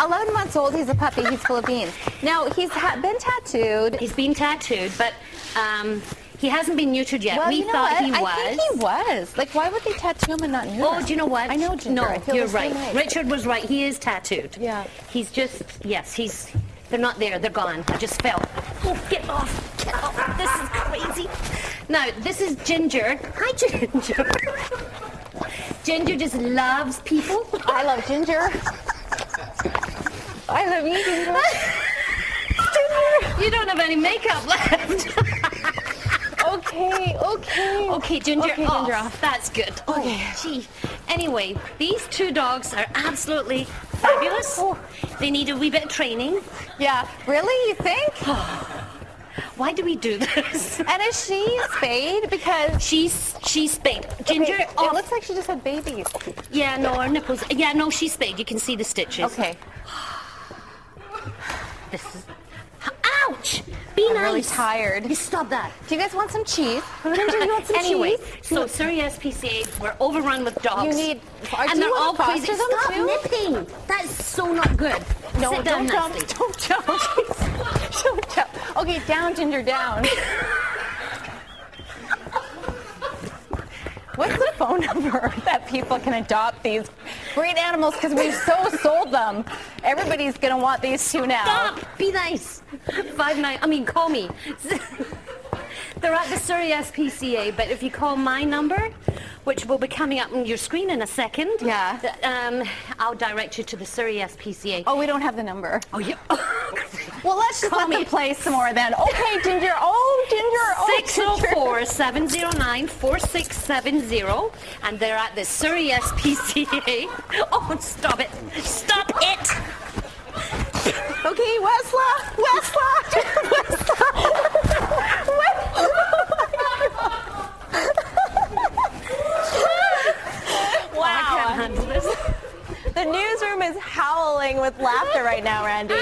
11 months old. He's a puppy. He's full of beans. Now, he's ha- been tattooed. He's been tattooed, but um, he hasn't been neutered yet. Well, we you know thought what? he was. I think he was. Like, why would they tattoo him and not neuter him? Oh, do you know what? I know Ginger. No, you're right. way. Richard was right. He is tattooed. Yeah. He's just yes. He's. They're not there. They're gone. I just fell. Oh, get off! Get off! This is crazy. Now this is Ginger. Hi, Ginger. Ginger just loves people. I love Ginger. I love you, Ginger. You don't have any makeup left. Okay, okay. Okay, Ginger. Okay, off. Ginger off. That's good. Oh, okay. Oh, gee. Anyway, these two dogs are absolutely fabulous. Oh. They need a wee bit of training. Yeah, really? You think? Why do we do this? And is she spayed? Because She's she's spayed. Ginger. Okay, off. it looks like she just had babies. yeah, no, her nipples. Yeah, no, she's spayed. You can see the stitches. Okay. This is. Ouch! Be I'm nice. really tired. You stop that. Do you guys want some cheese? Ginger, you want some anyway, cheese? so Surrey SPCA, we're overrun with dogs. You need- are- and they're all crazy. Stop too? nipping. That's so not good. No, Sit down don't jump. nicely. Don't jump. don't jump. Okay, down, Ginger, down. What's the phone number that people can adopt these great animals? Because we've so sold them. Everybody's going to want these two now. Stop. Be nice. Five nine. I mean, call me. They're at the Surrey SPCA, but if you call my number, which will be coming up on your screen in a second, Yeah. um, I'll direct you to the Surrey SPCA. Oh, we don't have the number. Oh, yeah. Well, let's just Call let me. them play some more then. Okay, Ginger. Oh, Ginger. Oh, Ginger. 604 709 4670, and they're at the Surrey SPCA. Oh, stop it! Stop it! Okay, Wesla. Westla. I wow. can't handle this. The newsroom is howling with laughter right now, Randy.